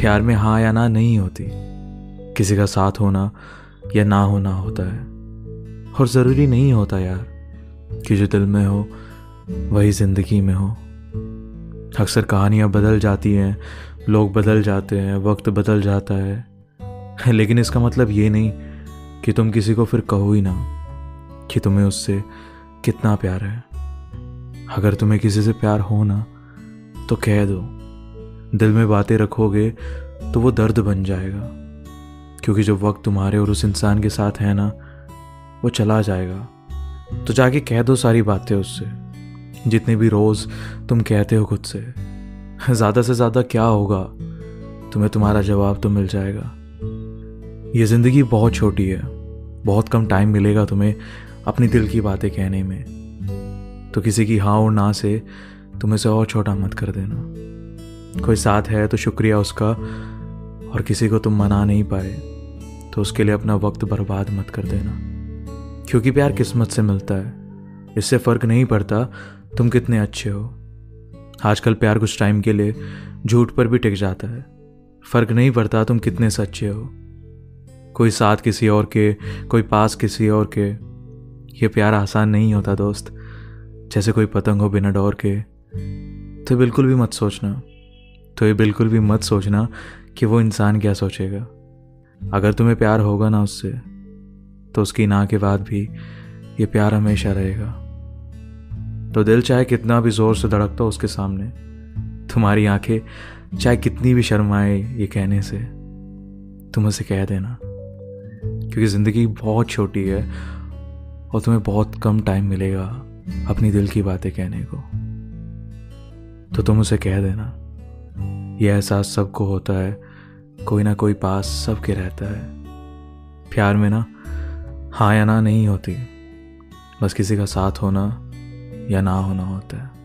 प्यार में हाँ या ना नहीं होती। किसी का साथ होना या ना होना होता है। और ज़रूरी नहीं होता यार कि जो दिल में हो, वही ज़िंदगी में हो। अक्सर कहानियाँ बदल जाती हैं, लोग बदल जाते हैं, वक्त बदल जाता है। लेकिन इसका मतलब ये नहीं कि तुम किसी को फिर कहो ही ना कि तुम्हें उससे कितना प्यार है। अगर तुम्हें किसी से प्यार हो ना तो कह दो। दिल में बातें रखोगे तो वो दर्द बन जाएगा। क्योंकि जब वक्त तुम्हारे और उस इंसान के साथ है ना, वो चला जाएगा। तो जाके कह दो सारी बातें उससे। जितने भी रोज़ तुम कहते हो खुद से। ज़्यादा से ज़्यादा क्या होगा? तुम्हें तुम्हारा जवाब तो मिल जाएगा। ये ज़िंदगी बहुत छोटी है। बहुत कम टाइम मिलेगा तुम्हें अपनी दिल की बातें कहने में। तो किसी की हाँ और ना से तुम इसे और छोटा मत कर देना। कोई साथ है तो शुक्रिया उसका, और किसी को तुम मना नहीं पाए तो उसके लिए अपना वक्त बर्बाद मत कर देना। क्योंकि प्यार किस्मत से मिलता है, इससे फ़र्क नहीं पड़ता तुम कितने अच्छे हो। आजकल प्यार कुछ टाइम के लिए झूठ पर भी टिक जाता है, फ़र्क नहीं पड़ता तुम कितने सच्चे हो। कोई साथ किसी और के, कोई पास किसी और के, ये प्यार आसान नहीं होता दोस्त, जैसे कोई पतंग हो बिना डोर के। तो बिल्कुल भी मत सोचना। तो ये बिल्कुल भी मत सोचना कि वो इंसान क्या सोचेगा। अगर तुम्हें प्यार होगा ना उससे तो उसकी ना के बाद भी ये प्यार हमेशा रहेगा। तो दिल चाहे कितना भी ज़ोर से धड़कता हो उसके सामने, तुम्हारी आँखें चाहे कितनी भी शर्माए ये कहने से, तुम उसे कह देना। क्योंकि ज़िंदगी बहुत छोटी है और तुम्हें बहुत कम टाइम मिलेगा अपनी दिल की बातें कहने को। तो तुम उसे कह देना। यह एहसास सबको होता है, कोई ना कोई पास सबके रहता है। प्यार में ना हाँ या ना नहीं होती। बस किसी का साथ होना या ना होना होता है।